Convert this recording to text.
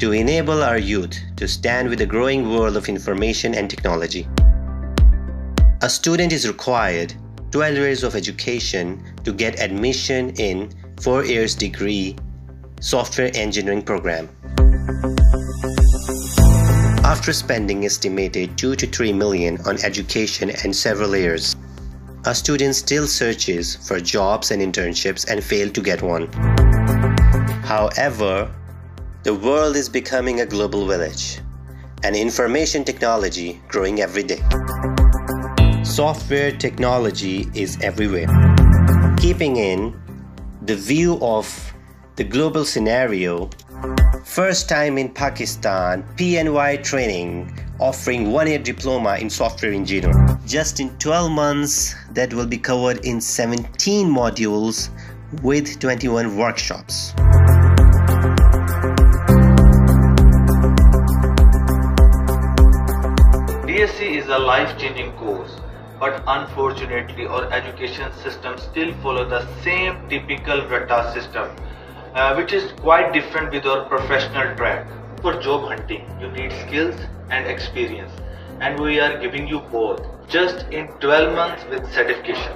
to enable our youth to stand with the growing world of information and technology. A student is required 12 years of education to get admission in 4 years degree software engineering program. After spending estimated 2 to 3 million on education and several years, a student still searches for jobs and internships and fail to get one. However, the world is becoming a global village and information technology growing every day. Software technology is everywhere. Keeping in the view of the global scenario, first time in Pakistan, PNY training offering one year diploma in software engineering. Just in 12 months, that will be covered in 17 modules with 21 workshops. DSE is a life-changing course, but unfortunately our education system still follow the same typical VETA system, uh, which is quite different with our professional track. For job hunting, you need skills and experience, and we are giving you both just in 12 months with certification.